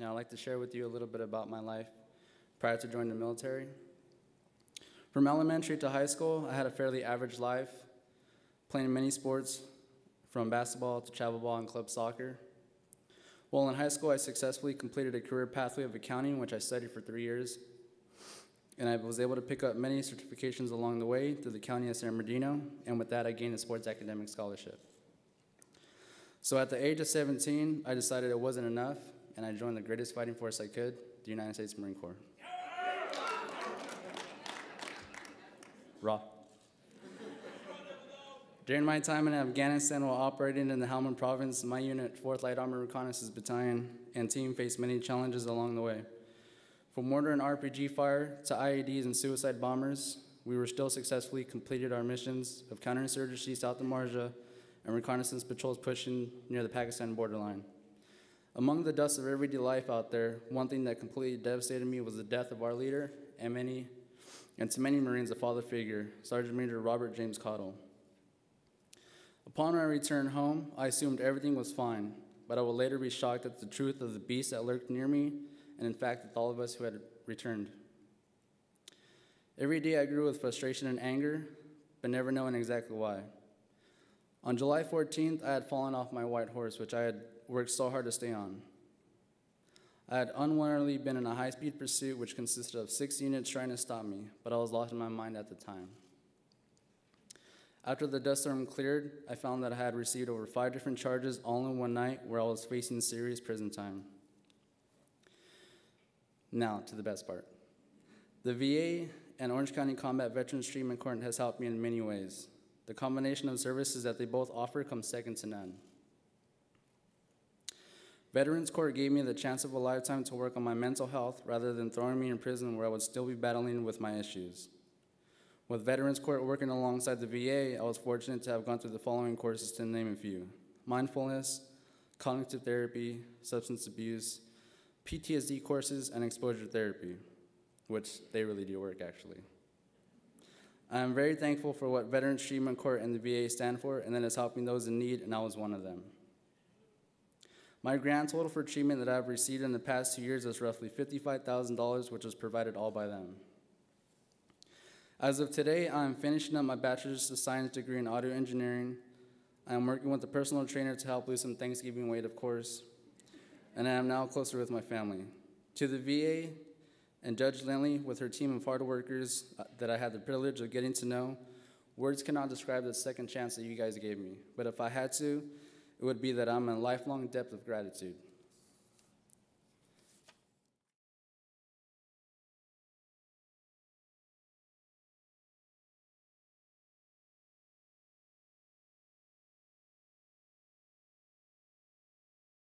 Now, I'd like to share with you a little bit about my life prior to joining the military. From elementary to high school, I had a fairly average life, playing many sports, from basketball to travel ball and club soccer. While in high school, I successfully completed a career pathway of accounting, which I studied for three years. And I was able to pick up many certifications along the way through the County of San Bernardino, and with that, I gained a sports academic scholarship. So at the age of 17, I decided it wasn't enough, and I joined the greatest fighting force I could, the United States Marine Corps. Raw. During my time in Afghanistan while operating in the Helmand province, my unit, 4th Light Armor Reconnaissance Battalion, and team faced many challenges along the way. From mortar and RPG fire to IEDs and suicide bombers, we were still successfully completed our missions of counterinsurgency south of Marja and reconnaissance patrols pushing near the Pakistan borderline. Among the dust of everyday life out there, one thing that completely devastated me was the death of our leader and many, and to many Marines, a father figure, Sergeant Major Robert James Cottle. Upon my return home, I assumed everything was fine, but I would later be shocked at the truth of the beast that lurked near me, and in fact, with all of us who had returned. Every day I grew with frustration and anger, but never knowing exactly why. On July 14th, I had fallen off my white horse, which I had worked so hard to stay on. I had unwarily been in a high speed pursuit, which consisted of six units trying to stop me, but I was lost in my mind at the time. After the dust storm cleared, I found that I had received over five different charges all in one night where I was facing serious prison time. Now, to the best part. The VA and Orange County Combat Veterans Treatment Court has helped me in many ways. The combination of services that they both offer comes second to none. Veterans Court gave me the chance of a lifetime to work on my mental health rather than throwing me in prison where I would still be battling with my issues. With Veterans Court working alongside the VA, I was fortunate to have gone through the following courses to name a few mindfulness, cognitive therapy, substance abuse, PTSD courses, and exposure therapy, which they really do work actually. I am very thankful for what Veterans Treatment Court and the VA stand for, and that is helping those in need, and I was one of them. My grand total for treatment that I've received in the past two years is roughly $55,000, which was provided all by them. As of today, I am finishing up my bachelor's of science degree in audio engineering. I am working with a personal trainer to help lose some Thanksgiving weight, of course. And I am now closer with my family. To the VA and Judge Lindley, with her team of hard workers uh, that I had the privilege of getting to know, words cannot describe the second chance that you guys gave me. But if I had to, it would be that I'm in lifelong depth of gratitude.